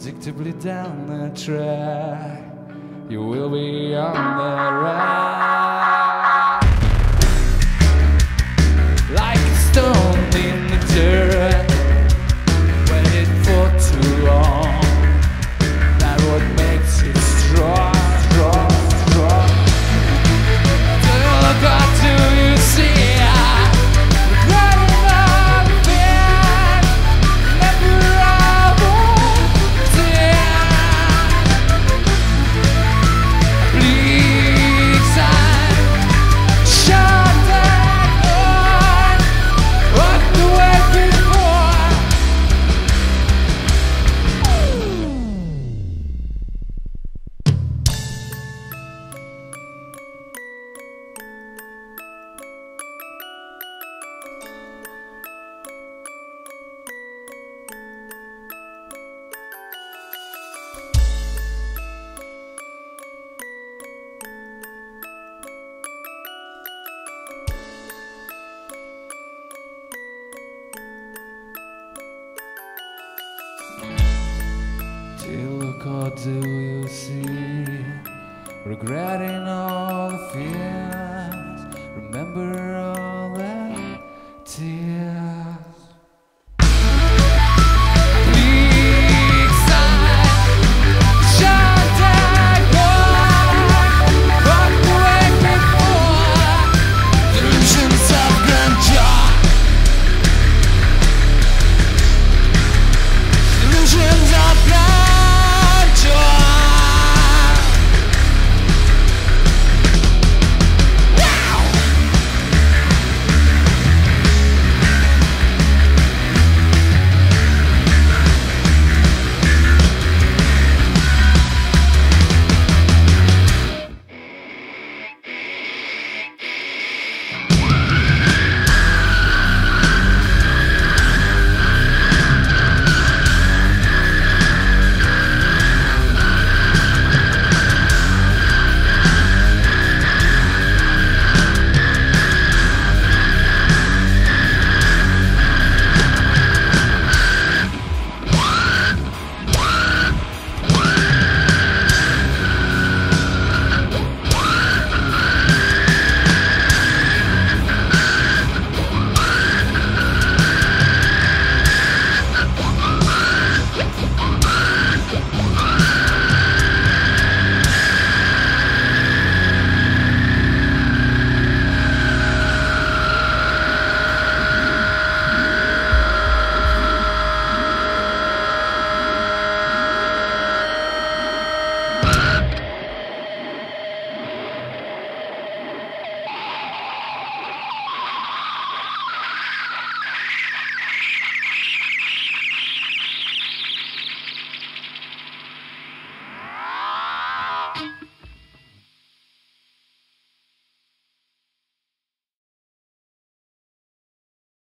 predictably down the track. You will be on the right. or do you see? Regretting all the fears, remember